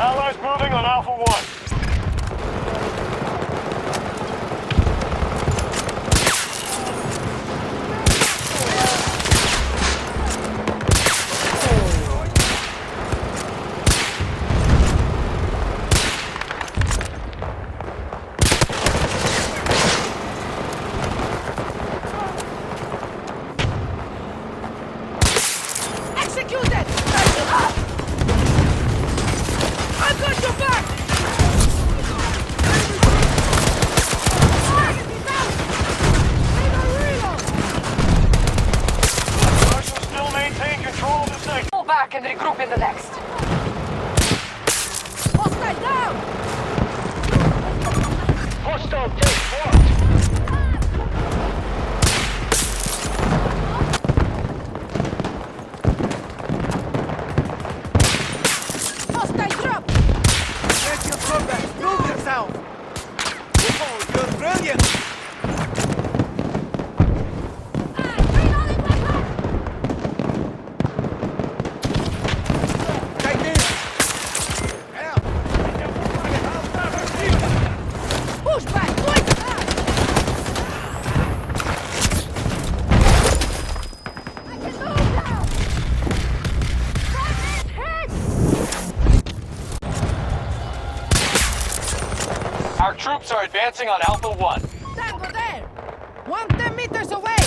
Allies moving on Alpha 1. Can regroup in the next. Hostile down! Hostile tank troops are advancing on Alpha 1. Tango there! One ten meters away!